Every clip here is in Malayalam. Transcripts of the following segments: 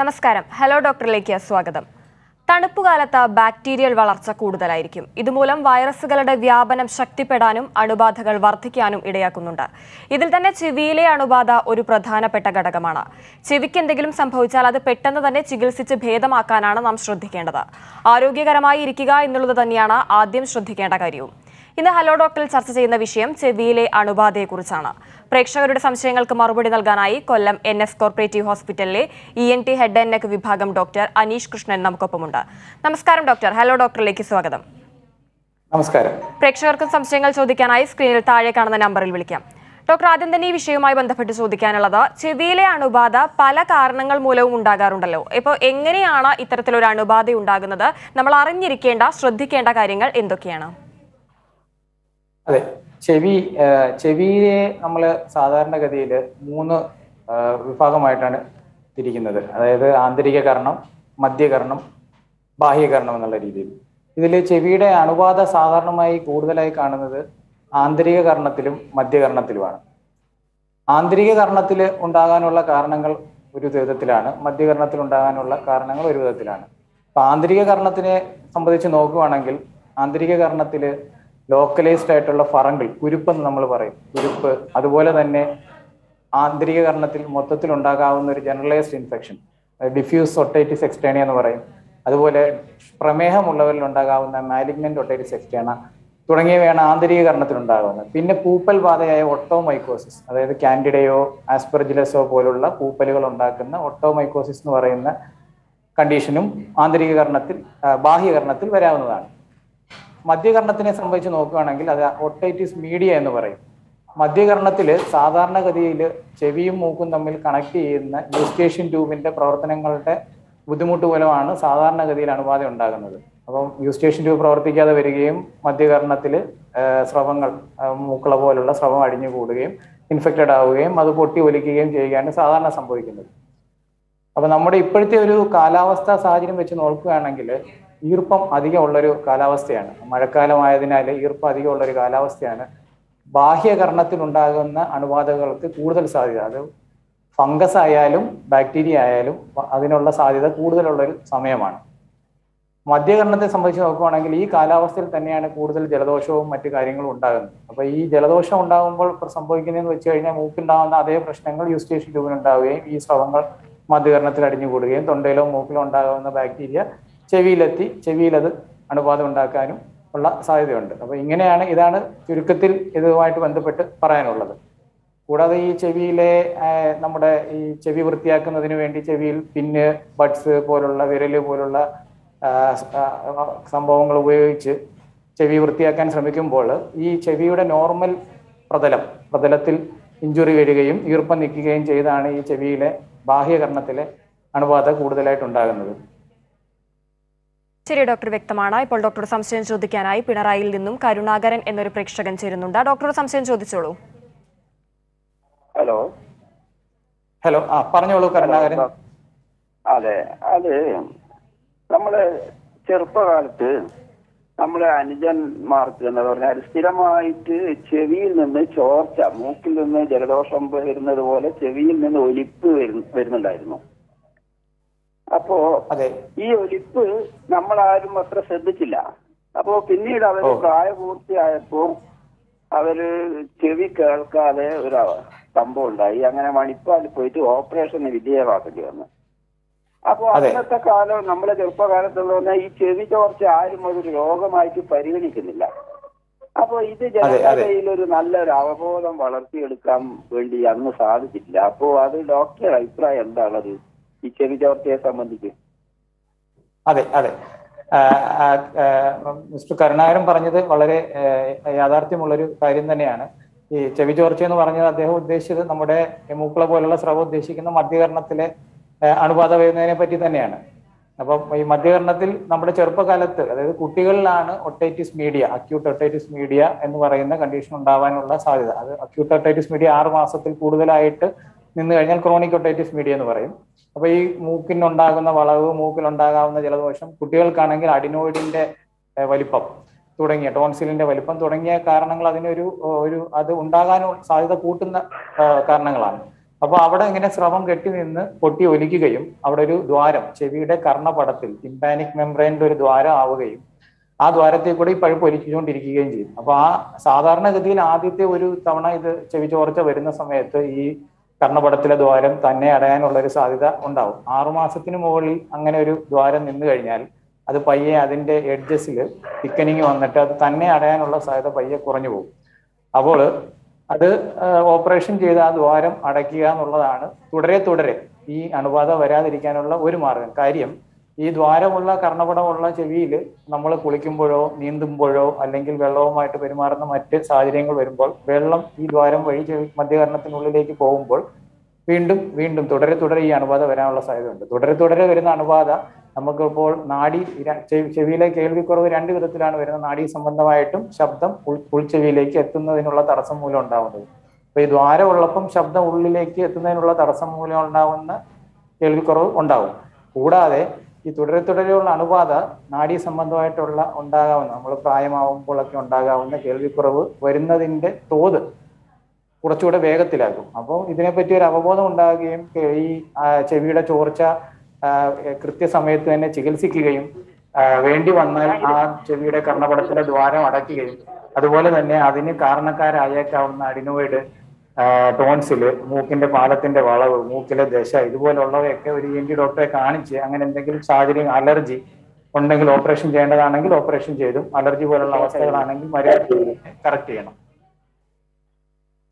നമസ്കാരം. ഹലോ ഡോക്ടറിലേക്ക് സ്വാഗതം. തണുപ്പ് കാലത്ത് ബാക്ടീരിയൽ വളർച്ച കൂടുതലായിരിക്കും. ഇതുമൂലം വൈറസുകളുടെ വ്യാപനം ശക്തിപ്പെടാനും അണുബാധകൾ വർദ്ധിക്കാനും ഇടയാക്കുന്നുണ്ട്. ഇതിൽ തന്നെ ചെവിയിലെ അണുബാധ ഒരു പ്രധാനപ്പെട്ട ഘടകമാണ്. ചെവിക്ക് എന്തെങ്കിലും സംഭവിച്ചാൽ അത് പെട്ടെന്ന് തന്നെ ചികിത്സിച്ച് ഭേദമാക്കാനാണ് നാം ശ്രദ്ധിക്കേണ്ടത്. ആരോഗ്യകരമായി ഇരിക്കുക എന്നുള്ളത് തന്നെയാണ് ആദ്യം ശ്രദ്ധിക്കേണ്ട കാര്യവും. ഇന്ന് ഹലോ ഡോക്ടറിൽ ചർച്ച ചെയ്യുന്ന വിഷയം ചെവിയിലെ അണുബാധയെക്കുറിച്ചാണ്. പ്രേക്ഷകരുടെ സംശയങ്ങൾക്ക് മറുപടി നൽകാനായി കൊല്ലം എൻ എസ് കോർപ്പറേറ്റീവ് ഹോസ്പിറ്റലിലെ E N T head and neck വിഭാഗം ഡോക്ടർ അനീഷ് കൃഷ്ണൻ നമുക്കൊപ്പമുണ്ട്. നമസ്കാരം ഡോക്ടർ. ഹലോ ഡോക്ടറിലേക്ക് സ്വാഗതം. നമസ്കാരം. പ്രേക്ഷകർക്കും സംശയങ്ങൾ ചോദിക്കാനായി സ്ക്രീനിൽ താഴെ കാണുന്ന നമ്പറിൽ വിളിക്കാം. ഡോക്ടർ ആദ്യം തന്നെ ഈ വിഷയവുമായി ബന്ധപ്പെട്ട് ചോദിക്കാനുള്ളത് ചെവിയിലെ അണുബാധ പല കാരണങ്ങൾ മൂലവും ഉണ്ടാകാറുണ്ടല്ലോ. ഇപ്പോൾ എങ്ങനെയാണ് ഇത്തരത്തിലൊരു അണുബാധ ഉണ്ടാകുന്നത് നമ്മൾ അറിഞ്ഞിരിക്കേണ്ട ശ്രദ്ധിക്കേണ്ട കാര്യങ്ങൾ എന്തൊക്കെയാണ്? അതെ. ചെവി ചെവിയെ നമ്മൾ സാധാരണഗതിയിൽ മൂന്ന് വിഭാഗമായിട്ടാണ് തിരിക്കുന്നത്. അതായത് ആന്തരിക കർണം മധ്യകർണം ബാഹ്യകർണം എന്നുള്ള രീതിയിൽ. ഇതിൽ ചെവിയുടെ അണുബാധ സാധാരണമായി കൂടുതലായി കാണുന്നത് ആന്തരിക കർണത്തിലും മധ്യകർണത്തിലുമാണ് ആന്തരിക കർണത്തിൽ ഉണ്ടാകാനുള്ള കാരണങ്ങൾ ഒരു വിധത്തിലാണ്. മധ്യകർണത്തിൽ ഉണ്ടാകാനുള്ള കാരണങ്ങൾ ഒരു വിധത്തിലാണ്. അപ്പൊ ആന്തരിക കർണത്തിനെ സംബന്ധിച്ച് നോക്കുകയാണെങ്കിൽ ആന്തരിക കർണത്തിൽ ലോക്കലൈസ്ഡ് ആയിട്ടുള്ള ഫറങ്കിൾ കുരുപ്പെന്ന് നമ്മൾ പറയും. കുരുപ്പ് അതുപോലെ തന്നെ ആന്തരിക കർണത്തിൽ മൊത്തത്തിൽ ഉണ്ടാകാവുന്ന ഒരു generalised infection diffuse otitis externa എന്ന് പറയും. അതുപോലെ പ്രമേഹമുള്ളവരിൽ ഉണ്ടാകാവുന്ന മാലിഗ്നന്റ് ഒട്ടൈറ്റിസ് എക്സ്റ്റേണ തുടങ്ങിയവയാണ് ആന്തരിക കർണത്തിൽ ഉണ്ടാകുന്നത്. പിന്നെ പൂപ്പൽ ബാധയായ ഒട്ടോമൈക്കോസിസ് അതായത് കാൻഡിഡയോ ആസ്പെർജിലസോ പോലുള്ള പൂപ്പലുകൾ ഉണ്ടാക്കുന്ന ഒട്ടോമൈക്കോസിസ് എന്ന് പറയുന്ന കണ്ടീഷനും ആന്തരിക ബാഹ്യകരണത്തിൽ വരാവുന്നതാണ്. മധ്യകർണത്തിനെ സംബന്ധിച്ച് നോക്കുകയാണെങ്കിൽ അത് ഒട്ടൈറ്റിസ് മീഡിയ എന്ന് പറയും. മധ്യകർണത്തിൽ സാധാരണഗതിയിൽ ചെവിയും മൂക്കും തമ്മിൽ കണക്ട് ചെയ്യുന്ന യൂസ്റ്റേഷ്യൻ ട്യൂബിന്റെ പ്രവർത്തനങ്ങളുടെ ബുദ്ധിമുട്ട് മൂലമാണ് സാധാരണഗതിയിൽ അണുബാധ ഉണ്ടാകുന്നത്. അപ്പം യൂസ്റ്റേഷ്യൻ ട്യൂബ് പ്രവർത്തിക്കാതെ വരികയും മധ്യകർണത്തിൽ സ്രവങ്ങൾ മൂക്കള പോലുള്ള സ്രവം അടിഞ്ഞു കൂടുകയും ഇൻഫെക്റ്റഡ് ആവുകയും അത് പൊട്ടി ഒലിക്കുകയും ചെയ്യുകയാണ് സാധാരണ സംഭവിക്കുന്നത്. അപ്പൊ നമ്മുടെ ഇപ്പോഴത്തെ ഒരു കാലാവസ്ഥാ സാഹചര്യം വെച്ച് നോക്കുകയാണെങ്കിൽ ഈർപ്പം അധികമുള്ളൊരു കാലാവസ്ഥയാണ്. മഴക്കാലമായതിനാൽ ഈർപ്പം അധികമുള്ളൊരു കാലാവസ്ഥയാണ്. ബാഹ്യകർണത്തിൽ ഉണ്ടാകുന്ന അണുബാധകൾക്ക് കൂടുതൽ സാധ്യത. അത് ഫംഗസ് ആയാലും ബാക്ടീരിയ ആയാലും അതിനുള്ള സാധ്യത കൂടുതലുള്ളൊരു സമയമാണ്. മധ്യകർണത്തെ സംബന്ധിച്ച് നോക്കുകയാണെങ്കിൽ ഈ കാലാവസ്ഥയിൽ തന്നെയാണ് കൂടുതൽ ജലദോഷവും മറ്റു കാര്യങ്ങളും ഉണ്ടാകുന്നത്. അപ്പൊ ഈ ജലദോഷം ഉണ്ടാകുമ്പോൾ സംഭവിക്കുന്നതെന്ന് വെച്ച് കഴിഞ്ഞാൽ മൂക്കുണ്ടാകുന്ന അതേ പ്രശ്നങ്ങൾ യൂസ്റ്റേഷൻ ട്യൂബിനുണ്ടാവുകയും ഈ സ്രവങ്ങൾ മധ്യകർണത്തിൽ അടിഞ്ഞുകൂടുകയും തൊണ്ടയിലോ മൂക്കിലോ ഉണ്ടാകുന്ന ബാക്ടീരിയ ചെവിയിലെത്തി ചെവിയിലത് അണുബാധ ഉണ്ടാക്കാനും ഉള്ള സാധ്യതയുണ്ട്. അപ്പൊ ഇങ്ങനെയാണ് ഇതാണ് ചുരുക്കത്തിൽ ഇതുമായിട്ട് ബന്ധപ്പെട്ട് പറയാനുള്ളത്. കൂടാതെ ഈ ചെവിയിലെ നമ്മുടെ ഈ ചെവി വൃത്തിയാക്കുന്നതിന് വേണ്ടി ചെവിയിൽ പിന്ന് ബഡ്സ് പോലുള്ള വിരൽ പോലുള്ള സംഭവങ്ങൾ ഉപയോഗിച്ച് ചെവി വൃത്തിയാക്കാൻ ശ്രമിക്കുമ്പോൾ ഈ ചെവിയുടെ നോർമൽ പ്രതലം പ്രതലത്തിൽ ഇഞ്ചുറി വരികയും ഈർപ്പം നിൽക്കുകയും ചെയ്താണ് ഈ ചെവിയിലെ ബാഹ്യകർണത്തിലെ അണുബാധ കൂടുതലായിട്ട് ഉണ്ടാകുന്നത് ശരി ഡോക്ടർ വ്യക്തമാണ്. ഇപ്പോൾ ഡോക്ടർ സംശയം ചോദിക്കാനായി പിണറായിൽ നിന്നും കരുണാകരൻ എന്നൊരു പ്രേക്ഷകൻ ചേരുന്നുണ്ട്. ഡോക്ടർ സംശയം ചോദിച്ചോളൂ. ഹലോ. ഹലോ. ആ പറഞ്ഞോളൂ കരുണാകരൻ. അതെ അതെ നമ്മൾ ചെറുപ്പകാലത്ത് നമ്മളെ അനുജന്മാർക്ക് എന്ന് പറഞ്ഞാൽ സ്ഥിരമായിട്ട് ചെവിയിൽ നിന്ന് ചോർച്ച മൂക്കിൽ നിന്ന് ജലദോഷം വരുന്നത് പോലെ ചെവിയിൽ നിന്ന് ഒലിപ്പ് വരുന്നുണ്ടായിരുന്നു. അപ്പോ ഈ ഒലിപ്പ് നമ്മളാരും അത്ര ശ്രദ്ധിച്ചില്ല. അപ്പോ പിന്നീട് അവർ. പ്രായപൂർത്തിയായപ്പോ അവർ ചെവി കേൾക്കാതെ ഒരു സംഭവം ഉണ്ടായി. അങ്ങനെ മണിപ്പാലിൽ പോയിട്ട് ഓപ്പറേഷന് വിധേയമാക്കേണ്ടി വന്നു. അപ്പൊ. അന്നത്തെ കാലം നമ്മളെ ചെറുപ്പകാലത്തുള്ള പറഞ്ഞാൽ ഈ ചെവി ചോർച്ച ആരും ഒരു രോഗമായിട്ട് പരിഗണിക്കുന്നില്ല. അപ്പൊ ഇത് ജനതയിൽ ഒരു നല്ലൊരു അവബോധം വളർത്തിയെടുക്കാൻ വേണ്ടി അന്ന് സാധിച്ചില്ല അപ്പോ അത് ഡോക്ടറുടെ അഭിപ്രായം എന്താണത്? ഈ ചെവി ചോർച്ചയെ സംബന്ധിച്ച്. അതെ അതെ. മിസ്റ്റർ കരുണാകരൻ പറഞ്ഞത് വളരെ യാഥാർത്ഥ്യമുള്ളൊരു കാര്യം തന്നെയാണ്. ഈ ചെവി ചോർച്ച എന്ന് പറഞ്ഞത് അദ്ദേഹം ഉദ്ദേശിച്ചത് നമ്മുടെ മൂക്കള പോലുള്ള സ്രവം ഉദ്ദേശിക്കുന്ന മധ്യകരണത്തിലെ അണുബാധ വരുന്നതിനെ പറ്റി തന്നെയാണ്. അപ്പം ഈ മധ്യകരണത്തിൽ നമ്മുടെ ചെറുപ്പകാലത്ത് അതായത് കുട്ടികളിലാണ് otitis media acute otitis media എന്ന് പറയുന്ന കണ്ടീഷൻ ഉണ്ടാവാനുള്ള സാധ്യത. അത് അക്യൂട്ട് ഒട്ടൈറ്റിസ് മീഡിയ ആറ് മാസത്തിൽ കൂടുതലായിട്ട് നിന്ന് കഴിഞ്ഞാൽ ക്രോണിക് ഒട്ടൈറ്റിസ് മീഡിയ എന്ന് പറയും. അപ്പൊ ഈ മൂക്കിനുണ്ടാകുന്ന വളവ് മൂക്കിലുണ്ടാകാവുന്ന ജലദോഷം കുട്ടികൾക്കാണെങ്കിൽ അഡിനോയിഡിന്റെ വലിപ്പം തുടങ്ങിയ ടോൺസിലിന്റെ വലിപ്പം തുടങ്ങിയ കാരണങ്ങൾ അതിനൊരു ഒരു അത് ഉണ്ടാകാനുള്ള സാധ്യത കൂട്ടുന്ന കാരണങ്ങളാണ്. അപ്പൊ അവിടെ ഇങ്ങനെ സ്രവം കെട്ടി നിന്ന് പൊട്ടി ഒലിക്കുകയും അവിടെ ഒരു ദ്വാരം ചെവിയുടെ കർണപടത്തിൽ ടിമ്പാനിക് മെംബ്രെയിനിൽ ഒരു ദ്വാരം ആവുകയും ആ ദ്വാരത്തിൽ കൂടെ ഈ പഴുപ്പ് ഒലിച്ചുകൊണ്ടിരിക്കുകയും ചെയ്യും. അപ്പൊ ആ സാധാരണഗതിയിൽ ആദ്യത്തെ ഒരു തവണ ഇത് ചെവി ചോർച്ച വരുന്ന സമയത്ത് ഈ കർണപടത്തിലെ ദ്വാരം തന്നെ അടയാനുള്ള ഒരു സാധ്യത ഉണ്ടാവും. ആറുമാസത്തിന് മുകളിൽ അങ്ങനെ ഒരു ദ്വാരം നിന്ന് കഴിഞ്ഞാൽ അത് പയ്യെ അതിന്റെ എഡ്ജസിൽ തിക്കനിങ് വന്നിട്ട് അത് തന്നെ അടയാനുള്ള സാധ്യത പയ്യെ കുറഞ്ഞു പോകും. അപ്പോൾ അത് ഓപ്പറേഷൻ ചെയ്ത് ആ ദ്വാരം അടയ്ക്കുക എന്നുള്ളതാണ് തുടരെ തുടരെ ഈ അണുബാധ വരാതിരിക്കാനുള്ള ഒരു മാർഗം. കാര്യം ഈ ദ്വാരമുള്ള കർണപടമുള്ള ചെവിയിൽ നമ്മൾ കുളിക്കുമ്പോഴോ നീന്തുമ്പോഴോ അല്ലെങ്കിൽ വെള്ളവുമായിട്ട് പെരുമാറുന്ന മറ്റ് സാഹചര്യങ്ങൾ വരുമ്പോൾ വെള്ളം ഈ ദ്വാരം വഴി ചെവി മധ്യകർണത്തിനുള്ളിലേക്ക് പോകുമ്പോൾ വീണ്ടും വീണ്ടും തുടരെ തുടരെ ഈ അണുബാധ വരാനുള്ള സാധ്യതയുണ്ട്. തുടരെ തുടരെ വരുന്ന അണുബാധ നമുക്കിപ്പോൾ നാഡി ചെവിയിലെ കേൾവിക്കുറവ് രണ്ട് വിധത്തിലാണ് വരുന്നത്. നാഡീ സംബന്ധമായിട്ടും ശബ്ദം ഉൾ ഉൾച്ചെവിയിലേക്ക് എത്തുന്നതിനുള്ള തടസ്സം മൂലം ഉണ്ടാവുന്നത്. അപ്പൊ ഈ ദ്വാരം ഉള്ളപ്പം ശബ്ദം ഉള്ളിലേക്ക് എത്തുന്നതിനുള്ള തടസ്സം മൂലം ഉണ്ടാവുന്ന കേൾവിക്കുറവ് ഉണ്ടാകും കൂടാതെ ഈ തുടരെ തുടരെയുള്ള അണുബാധ നാഡീ സംബന്ധമായിട്ടുള്ള ഉണ്ടാകാവുന്ന നമ്മൾ പ്രായമാവുമ്പോഴൊക്കെ ഉണ്ടാകാവുന്ന കേൾവിക്കുറവ് വരുന്നതിന്റെ തോത് കുറച്ചുകൂടെ വേഗത്തിലാക്കും അപ്പോൾ ഇതിനെപ്പറ്റി ഒരു അവബോധം ഉണ്ടാകുകയും ഈ ചെവിയുടെ ചോർച്ച കൃത്യസമയത്ത് തന്നെ ചികിത്സിക്കുകയും വേണ്ടി വന്നാൽ ആ ചെവിയുടെ കർണപടത്തിന്റെ ദ്വാരം അടയ്ക്കുകയും അതുപോലെ തന്നെ അതിന് കാരണക്കാരായേക്കാവുന്ന അഡിനോയിഡ് ടോൺസിൽ മൂക്കിന്റെ പാലത്തിന്റെ വളവ് മൂക്കിലെ ദശ ഇതുപോലുള്ളവയൊക്കെ ഒരു എൻ ഡോക്ടറെ കാണിച്ച് അങ്ങനെ എന്തെങ്കിലും സാഹചര്യം അലർജി ഉണ്ടെങ്കിൽ ഓപ്പറേഷൻ ചെയ്യേണ്ടതാണെങ്കിൽ ഓപ്പറേഷൻ ചെയ്തും. അലർജി പോലുള്ള അവസ്ഥകളാണെങ്കിൽ മരുന്ന് കറക്റ്റ് ചെയ്യണം.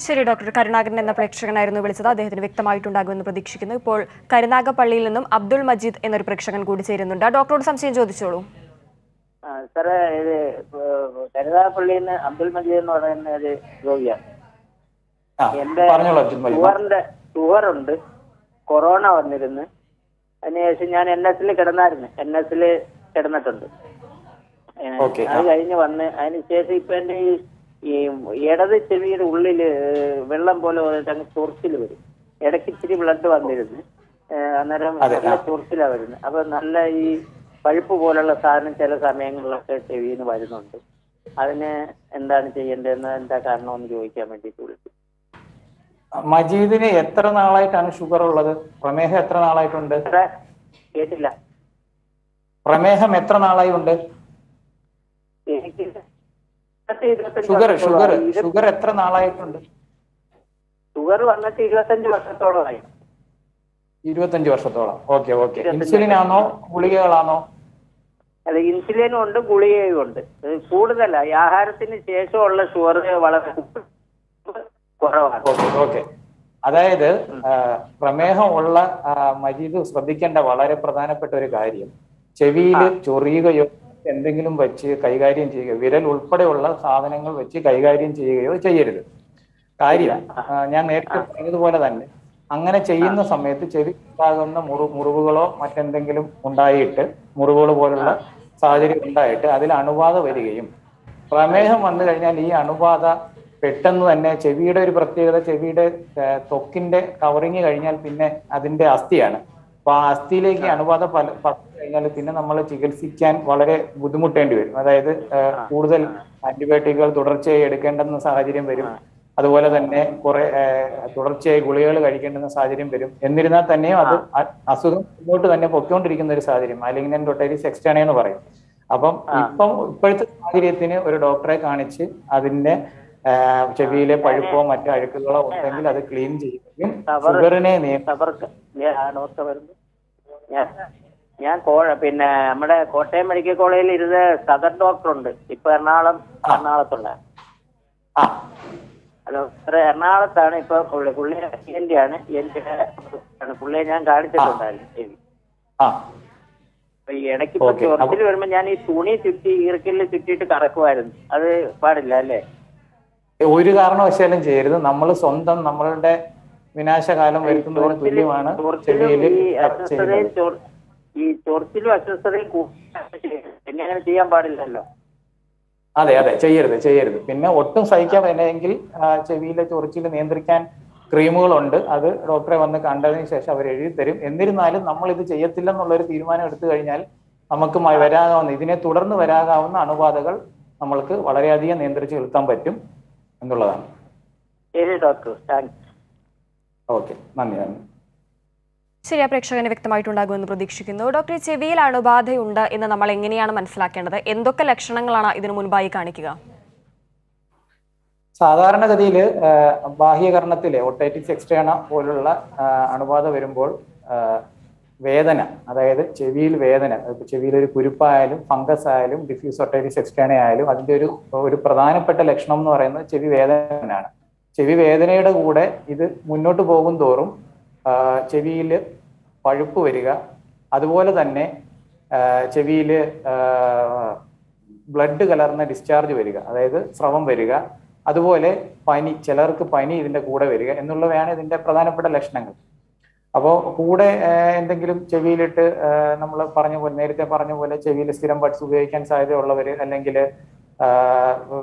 ശരി ഡോക്ടർ കരുണാകരൻ എന്ന പ്രേക്ഷകനായിരുന്നു വിളിച്ചത്. അദ്ദേഹത്തിന് വ്യക്തമായിട്ടുണ്ടാകുമെന്ന് പ്രതീക്ഷിക്കുന്നു. ഇപ്പോൾ കരുനാഗപ്പള്ളിയിൽ നിന്നും അബ്ദുൾ മജീദ് എന്നൊരു പ്രേക്ഷകൻ കൂടി ചേരുന്നുണ്ട്. ഡോക്ടറോട് സംശയം ചോദിച്ചോളൂ. സാറേ ഇത് കരുനാഗപ്പള്ളിയിൽ നിന്ന് അബ്ദുൾ മജീദ് എന്ന് പറയുന്ന ഒരു രോഗിയാണ്. എന്റെ ഷുഗറിന്റെ ഷുഗർ ഉണ്ട് കൊറോണ വന്നിരുന്ന്. അതിനുശേഷം ഞാൻ എൻ എസിൽ കിടന്നായിരുന്നു. എൻ എസിൽ കിടന്നിട്ടുണ്ട്. അത് കഴിഞ്ഞ് വന്ന് അതിനുശേഷം ഇപ്പൊ എന്റെ ഈ ഇടത് ചെവിയുടെ ഉള്ളിൽ വെള്ളം പോലെ അങ്ങ് ചൊറിച്ചിൽ വരും. ഇടയ്ക്ക് ഇച്ചിരി ബ്ലഡ് വന്നിരുന്നു. അന്നേരം നല്ല ചൊറിച്ചിലാണ് ചൊറിച്ചിലാ വരുന്നത്. അപ്പൊ നല്ല ഈ പഴുപ്പ് പോലുള്ള സാധനം ചില സമയങ്ങളിലൊക്കെ ചെവിയിൽ നിന്ന് വരുന്നുണ്ട്. അതിന് എന്താണ് ചെയ്യേണ്ടതെന്ന് എന്താ കാരണമെന്ന് ചോദിക്കാൻ വേണ്ടിയിട്ട് വിളിച്ചു. മജീദിന് എത്ര നാളായിട്ടാണ് ഷുഗർ ഉള്ളത്? പ്രമേഹം എത്ര നാളായിട്ടുണ്ട്? കേട്ടില്ല. പ്രമേഹം എത്ര നാളായി ഉണ്ട്? ഷുഗർ ഷുഗർ ഷുഗർ എത്ര നാളായിട്ടുണ്ട്? ഷുഗർ വന്നിട്ട് ഇരുപത്തഞ്ച് വർഷത്തോളമായി. ഇരുപത്തഞ്ച് വർഷത്തോളം. Okay okay. ഇൻസുലിൻ ആണോ ഗുളികകളാണോ? അത് ഇൻസുലിനും ഉണ്ട് ഗുളികയും ഉണ്ട്. കൂടുതലായി. കൂടുതലാ ആഹാരത്തിന് ശേഷമുള്ള ഷുഗർ വളരെ കുറവാണ്. ഓക്കെ അതായത് പ്രമേഹമുള്ള മജീദ് ശ്രദ്ധിക്കേണ്ട വളരെ പ്രധാനപ്പെട്ട ഒരു കാര്യം. ചെവിയിൽ ചൊറിയുകയോ എന്തെങ്കിലും വെച്ച് കൈകാര്യം ചെയ്യുകയോ വിരൽ ഉൾപ്പെടെയുള്ള സാധനങ്ങൾ വെച്ച് കൈകാര്യം ചെയ്യുകയോ ചെയ്യരുത്. കാര്യം ഞാൻ നേരത്തെ പറഞ്ഞതുപോലെ തന്നെ അങ്ങനെ ചെയ്യുന്ന സമയത്ത് ചെവി ഉണ്ടാകുന്ന മുറി മുറിവുകളോ മറ്റെന്തെങ്കിലും ഉണ്ടായിട്ട് മുറിവുകൾ പോലുള്ള സാഹചര്യം ഉണ്ടായിട്ട് അതിൽ അണുബാധ വരികയും പ്രമേഹം വന്നു കഴിഞ്ഞാൽ ഈ അണുബാധ പെട്ടെന്ന് തന്നെ ചെവിയുടെ ഒരു പ്രത്യേകത ചെവിയുടെ തൊക്കിന്റെ കവറിങ് കഴിഞ്ഞാൽ പിന്നെ അതിന്റെ അസ്ഥിയാണ്. അപ്പൊ ആ അസ്ഥിയിലേക്ക് അണുബാധ പല കഴിഞ്ഞാൽ പിന്നെ നമ്മൾ ചികിത്സിക്കാൻ വളരെ ബുദ്ധിമുട്ടേണ്ടി വരും. അതായത് കൂടുതൽ ആന്റിബയോട്ടിക്കുകൾ തുടർച്ചയായി എടുക്കേണ്ടെന്ന സാഹചര്യം വരും. അതുപോലെ തന്നെ കുറെ തുടർച്ചയായി ഗുളികകൾ കഴിക്കേണ്ടുന്ന സാഹചര്യം വരും. എന്നിരുന്നാൽ തന്നെയും അത് അസുഖം മുന്നോട്ട് തന്നെ പൊക്കോണ്ടിരിക്കുന്ന ഒരു സാഹചര്യം. മാലിഗ്നൻ ഡൊട്ടൈറ്റിസ് എക്സ്റ്റേണേ എന്ന് പറയും. അപ്പം ഇപ്പം ഇപ്പോഴത്തെ സാഹചര്യത്തിന് ഒരു ഡോക്ടറെ കാണിച്ച് അതിന്റെ ചെവിയിലെ പഴുപ്പോ മറ്റു അഴുക്കുകളോ ഉണ്ടെങ്കിൽ അത് ക്ലീൻ ചെയ്യുകയും ഷുഗറിനെ ഞാൻ ഞാൻ കോ- പിന്നെ നമ്മുടെ കോട്ടയം മെഡിക്കൽ കോളേജിൽ ഇരുന്ന് സദർ ഡോക്ടർ ഉണ്ട് ഇപ്പൊ എറണാകുളം എറണാകുളത്തുള്ള. ഹലോ സാറേ എറണാകുളത്താണ് ഇപ്പൊ പുള്ളി പുള്ളി എന്റെ ആണ്. എന്റെ പുള്ളിയെ ഞാൻ കാണിച്ചിട്ടുണ്ടായിരുന്നു. ഇടയ്ക്ക് ചൊറച്ചിൽ വരുമ്പോ ഞാൻ ഈ തുണി ചുറ്റി ഈർക്കലിൽ ചുറ്റിയിട്ട് കറക്കുമായിരുന്നു അത് പാടില്ല അല്ലേ? ഒരു കാരണവശാലും ചെയ്യരുത്. നമ്മൾ സ്വന്തം നമ്മളുടെ വിനാശകാലം വരുത്തുന്നതിന് തുല്യമാണ് ചെവിയിൽ ഈ ചൊറിച്ചിലും അസ്വസ്ഥതയും പിന്നെ ചെയ്യാൻ പാടില്ലല്ലോ. അതെ അതെ. ചെയ്യരുത് ചെയ്യരുത്. പിന്നെ ഒട്ടും സഹിക്കാൻ പറ്റില്ലെങ്കിൽ ചെവിയിലെ ചൊറിച്ചിൽ നിയന്ത്രിക്കാൻ ക്രീമുകളുണ്ട്. അത് ഡോക്ടറെ വന്ന് കണ്ടതിന് ശേഷം അവർ എഴുതി തരും. എന്നിരുന്നാലും നമ്മൾ ഇത് ചെയ്യത്തില്ലെന്നുള്ളൊരു തീരുമാനം എടുത്തു കഴിഞ്ഞാൽ നമുക്ക് വരാകാവുന്ന ഇതിനെ തുടർന്ന് വരാകാവുന്ന അണുബാധകൾ നമ്മൾക്ക് വളരെയധികം നിയന്ത്രിച്ച് നിർത്താൻ പറ്റും. എന്നുള്ളതാണ്. ശരി ഡോക്ടർ. Thanks okay. നന്ദി നന്ദി. ശരി ആ പ്രേക്ഷകന് വ്യക്തമായിട്ടുണ്ടാകുമെന്ന് പ്രതീക്ഷിക്കുന്നു. ഡോക്ടർ ചെവിയിൽ അണുബാധയുണ്ട് എന്ന് നമ്മൾ എങ്ങനെയാണ് മനസ്സിലാക്കേണ്ടത്? എന്തൊക്കെ ലക്ഷണങ്ങളാണ് ഇതിനു മുൻപായി കാണിക്കുക? സാധാരണഗതിയിൽ ബാഹ്യകരണത്തിലെ ഒട്ടൈറ്റിക്സ് എക്സ്റ്റേണ പോലുള്ള അണുബാധ വരുമ്പോൾ വേദന. അതായത് ചെവിയിൽ വേദന. ചെവിയിൽ ഒരു കുരുപ്പായാലും ഫംഗസ് ആയാലും ഡിഫ്യൂസ് ഒട്ടൈറ്റിസ് എക്സ്റ്റേണ ആയാലും അതിന്റെ ഒരു ഒരു പ്രധാനപ്പെട്ട ലക്ഷണം എന്ന് പറയുന്നത് ചെവി വേദനയാണ്. ചെവി വേദനയുടെ കൂടെ ഇത് മുന്നോട്ട് പോകും തോറും ചെവിയിൽ പഴുപ്പ് വരിക. അതുപോലെ തന്നെ ചെവിയിൽ ബ്ലഡ് കലർന്ന ഡിസ്ചാർജ് വരിക. അതായത് സ്രവം വരിക. അതുപോലെ പനി ചിലർക്ക് പനി ഇതിന്റെ കൂടെ വരിക എന്നുള്ളവയാണ് ഇതിന്റെ പ്രധാനപ്പെട്ട ലക്ഷണങ്ങൾ. അപ്പോൾ കൂടെ എന്തെങ്കിലും ചെവിയിലിട്ട് നമ്മൾ പറഞ്ഞ പോലെ നേരത്തെ പറഞ്ഞ പോലെ ചെവിയിൽ സ്ഥിരം ബഡ്സ് ഉപയോഗിക്കാൻ സാധ്യതയുള്ളവർ അല്ലെങ്കിൽ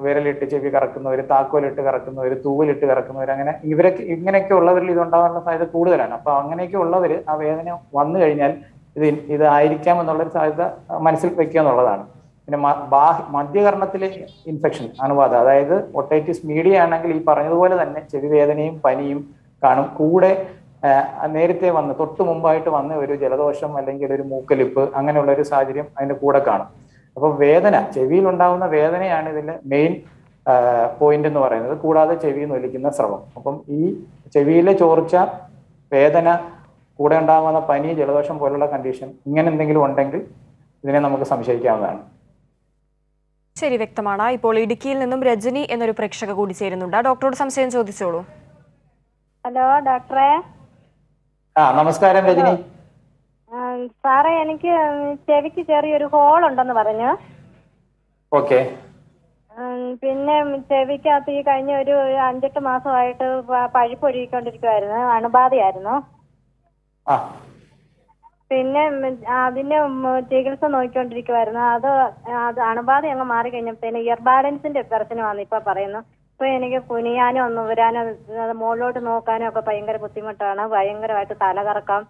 വിരലിട്ട് ചെവി കറക്കുന്നവർ താക്കോലിട്ട് കറക്കുന്നവർ തൂവലിട്ട് കറക്കുന്നവർ അങ്ങനെ ഇവരൊക്കെ ഇങ്ങനെയൊക്കെ ഉള്ളവരിൽ ഇതുണ്ടാകാനുള്ള സാധ്യത കൂടുതലാണ്. അപ്പൊ അങ്ങനെയൊക്കെ ഉള്ളവർ ആ വേദന വന്നു കഴിഞ്ഞാൽ ഇത് ഇത് ആയിരിക്കാം എന്നുള്ളൊരു സാധ്യത മനസ്സിൽ വെക്കുക എന്നുള്ളതാണ്. പിന്നെ ബാഹ്യ മധ്യകർണത്തിലെ ഇൻഫെക്ഷൻ അണുബാധ അതായത് ഒട്ടൈറ്റിസ് മീഡിയ ആണെങ്കിൽ ഈ പറഞ്ഞതുപോലെ തന്നെ ചെവി വേദനയും പനിയും കാണും. കൂടെ നേരത്തെ വന്ന് തൊട്ട് മുമ്പായിട്ട് വന്ന ഒരു ജലദോഷം അല്ലെങ്കിൽ ഒരു മൂക്കലിപ്പ് അങ്ങനെയുള്ള ഒരു സാഹചര്യം അതിന്റെ കൂടെ കാണും. അപ്പൊ വേദന ചെവിയിൽ ഉണ്ടാകുന്ന വേദനയാണ് ഇതിന്റെ മെയിൻ പോയിന്റ് എന്ന് പറയുന്നത്. കൂടാതെ ചെവിയിൽ നിന്ന് ഒലിക്കുന്ന സ്രവം. അപ്പം ഈ ചെവിയിലെ ചോർച്ച വേദന കൂടെ ഉണ്ടാകുന്ന പനി ജലദോഷം പോലുള്ള കണ്ടീഷൻ ഇങ്ങനെ എന്തെങ്കിലും ഉണ്ടെങ്കിൽ ഇതിനെ നമുക്ക് സംശയിക്കാവുന്നതാണ്. ശരി വ്യക്തമാണ്. ഇപ്പോൾ ഇടുക്കിയിൽ നിന്നും രജനി എന്നൊരു പ്രേക്ഷക കൂടി ചേരുന്നുണ്ട്. ഡോക്ടറോട് സംശയം ചോദിച്ചോളൂ. ഹലോ ഡോക്ടറെ. ആ നമസ്കാരം രജനി സാറേ എനിക്ക് ചെവിക്ക് ചെറിയൊരു ഹോൾ ഉണ്ടെന്ന് പറഞ്ഞു. ഓക്കെ. പിന്നെ ചെവിക്കകത്ത് ഈ കഴിഞ്ഞ ഒരു അഞ്ചെട്ട് മാസമായിട്ട് പഴുപ്പ് ഒഴുകിക്കൊണ്ടിരിക്കുവായിരുന്നു. അണുബാധയായിരുന്നു. പിന്നെ അതിന്റെ ചികിത്സ നോക്കിക്കൊണ്ടിരിക്കുമായിരുന്നു അത് അണുബാധ അങ്ങ് മാറി കഴിഞ്ഞപ്പോഴത്തേന് ഇയർ ബാലൻസിന്റെ പ്രശ്നമാണ് ഇപ്പൊ പറയുന്നത് ഇപ്പൊ എനിക്ക് കുനിയാനോ ഒന്ന് വരാനോ മുകളിലോട്ട് നോക്കാനോ ഒക്കെ ഭയങ്കര ബുദ്ധിമുട്ടാണ്. ഭയങ്കരമായിട്ട് തലകറക്കം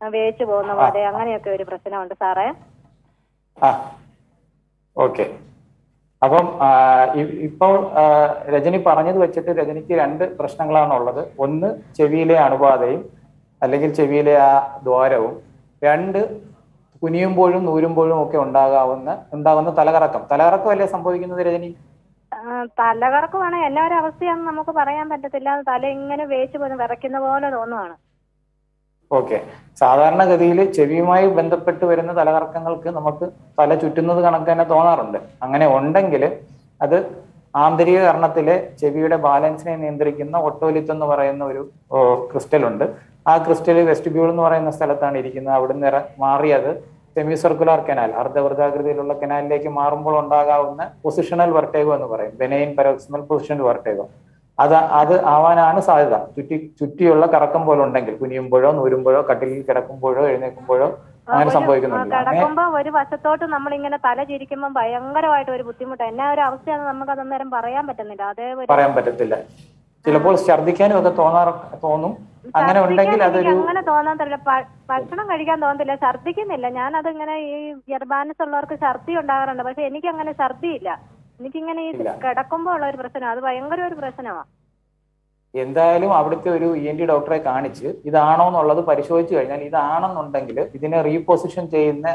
വേച്ചു പോകുന്ന പോലെ അങ്ങനെയൊക്കെ ഒരു പ്രശ്നമുണ്ട് സാറേ. ഓക്കെ. അപ്പം ഇപ്പോൾ രജനി പറഞ്ഞത് വെച്ചിട്ട് രജനിക്ക് രണ്ട് പ്രശ്നങ്ങളാണ് ഉള്ളത് ഒന്ന് ചെവിയിലെ അണുബാധയും അല്ലെങ്കിൽ ചെവിയിലെ ആ ദ്വാരവും. രണ്ട് കുനിയുമ്പോഴും നൂരുമ്പോഴും ഒക്കെ ഉണ്ടാകാവുന്ന ഉണ്ടാകുന്ന തലകറക്കം. തലകറക്കം അല്ലേ സംഭവിക്കുന്നത് രജനി? തലകറക്കമാണ് എല്ലാവരും അവസ്ഥയാണെന്ന് നമുക്ക് പറയാൻ പറ്റത്തില്ല. തല ഇങ്ങനെ വേച്ച് പോലും വിറയ്ക്കുന്ന പോലെ തോന്നുവാണ്. ഓക്കെ. സാധാരണഗതിയിൽ ചെവിയുമായി ബന്ധപ്പെട്ട് വരുന്ന തലകറക്കങ്ങൾക്ക് നമുക്ക് തല ചുറ്റുന്നത് കണക്ക് തന്നെ തോന്നാറുണ്ട്. അങ്ങനെ ഉണ്ടെങ്കിൽ അത് ആന്തരിക കർണത്തിലെ ചെവിയുടെ ബാലൻസിനെ നിയന്ത്രിക്കുന്ന ഒട്ടോലിത്ത് എന്ന് പറയുന്ന ഒരു ക്രിസ്റ്റൽ ഉണ്ട് ആ ക്രിസ്റ്റൽ വെസ്റ്റിബ്യൂൾ എന്ന് പറയുന്ന സ്ഥലത്താണ് ഇരിക്കുന്നത്. അവിടുന്ന് മാറി അത് സെമി സർക്കുലർ കനാൽ അർദ്ധവൃതാകൃതിയിലുള്ള കനാലിലേക്ക് മാറുമ്പോൾ ഉണ്ടാകാവുന്ന പൊസിഷണൽ വർട്ടേഗോ എന്ന് പറയും. ബെനൈൻ പരോക്സിമൽ പൊസിഷണൽ വർട്ടേഗോ അത് അത് ആവാനാണ് സാധ്യത. ചുറ്റി ചുറ്റിയുള്ള കറക്കം പോലെ ഉണ്ടെങ്കിൽ കുനിയുമ്പോഴോ നൂരുമ്പോഴോ കട്ടിലിൽ കിടക്കുമ്പോഴോ എഴുന്നേൽക്കുമ്പോഴോ അങ്ങനെ സംഭവിക്കുന്നുണ്ട്. ആ, അങ്ങനെ കിടക്കുമ്പോ ഒരു വശത്തോട്ട് നമ്മൾ ഇങ്ങനെ തല ചിരിക്കുമ്പോൾ ഭയങ്കരമായിട്ട് ഒരു ബുദ്ധിമുട്ട്. എന്നാ ഒരു അവസ്ഥയാണ് നമുക്ക് അന്നേരം പറയാൻ പറ്റുന്നില്ല. അതേ പറയാൻ പറ്റത്തില്ല. ചിലപ്പോൾ ഛർദിക്കാനും ഒക്കെ തോന്നാറ തോന്നും. അങ്ങനെ ഉണ്ടെങ്കിൽ അതൊരു അങ്ങനെ തോന്നാൻ ഭ- ഭക്ഷണം കഴിക്കാൻ തോന്നത്തില്ല. ഛർദിക്കുന്നില്ല ഞാൻ അതിങ്ങനെ ഈ ഗർഭാനസ് ഉള്ളവർക്ക് ഛർദി ഉണ്ടാകാറുണ്ട്. പക്ഷെ എനിക്ക് അങ്ങനെ ഛർദിയില്ല എനിക്കിങ്ങനെ ഈ. കിടക്കുമ്പോ ഉള്ള ഒരു പ്രശ്നം അത് ഭയങ്കര ഒരു പ്രശ്നമാണ് എന്തായാലും അവിടുത്തെ ഒരു ഇ എൻ ടി ഡോക്ടറെ കാണിച്ച് ഇതാണോ എന്നുള്ളത് പരിശോധിച്ചു കഴിഞ്ഞാൽ ഇതാണെന്നുണ്ടെങ്കിൽ ഇതിനെ റീപൊസിഷൻ ചെയ്യുന്ന